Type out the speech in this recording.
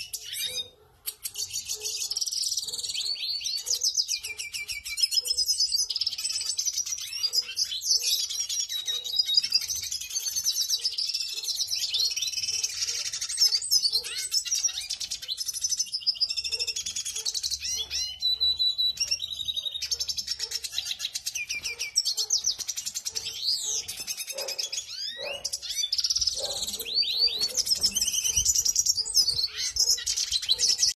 you